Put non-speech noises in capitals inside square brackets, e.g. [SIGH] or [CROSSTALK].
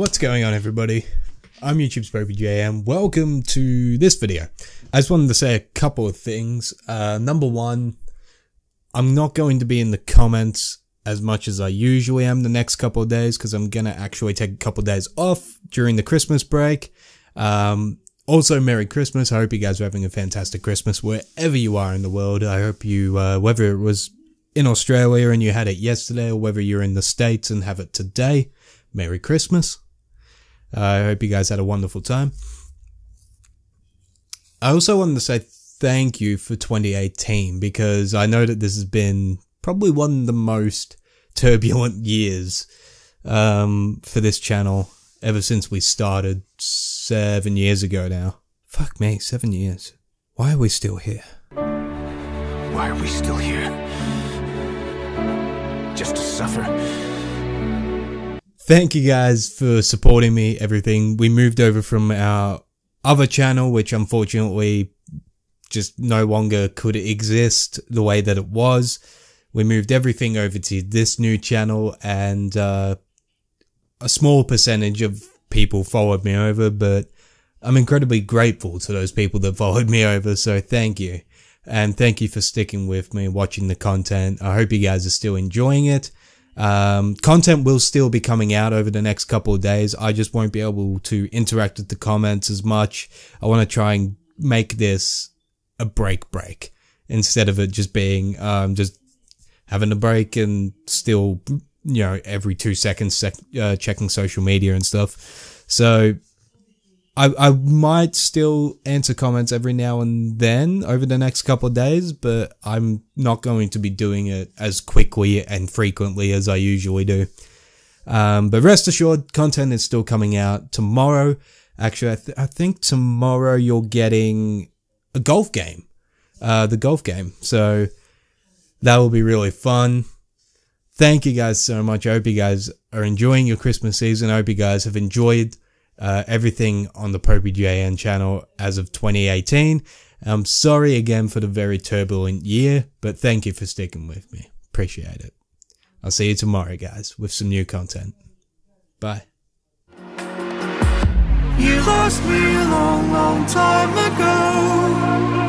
What's going on everybody? I'm YouTube's PopeyJN. Welcome to this video. I just wanted to say a couple of things. Uh, number one, I'm not going to be in the comments as much as I usually am the next couple of days because I'm gonna actually take a couple of days off during the Christmas break. Um, also, Merry Christmas. I hope you guys are having a fantastic Christmas wherever you are in the world. I hope you, uh, whether it was in Australia and you had it yesterday or whether you're in the States and have it today, Merry Christmas. Uh, I hope you guys had a wonderful time. I also wanted to say thank you for 2018 because I know that this has been probably one of the most turbulent years um, for this channel ever since we started seven years ago now. Fuck me, seven years. Why are we still here? Why are we still here? Just to suffer? Thank you guys for supporting me, everything. We moved over from our other channel, which unfortunately just no longer could exist the way that it was. We moved everything over to this new channel and uh, a small percentage of people followed me over, but I'm incredibly grateful to those people that [LAUGHS] followed me over. So thank you. And thank you for sticking with me, watching the content. I hope you guys are still enjoying it. Um, content will still be coming out over the next couple of days. I just won't be able to interact with the comments as much. I want to try and make this a break break instead of it just being um, just having a break and still, you know, every two seconds sec uh, checking social media and stuff. So I, I might still answer comments every now and then over the next couple of days, but I'm not going to be doing it as quickly and frequently as I usually do. Um, but rest assured, content is still coming out tomorrow. Actually, I, th I think tomorrow you're getting a golf game, uh, the golf game. So that will be really fun. Thank you guys so much. I hope you guys are enjoying your Christmas season. I hope you guys have enjoyed uh, everything on the PopeyJN channel as of 2018. I'm sorry again for the very turbulent year, but thank you for sticking with me. Appreciate it. I'll see you tomorrow, guys, with some new content. Bye. You lost me a long, long time ago.